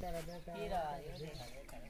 たらなんか。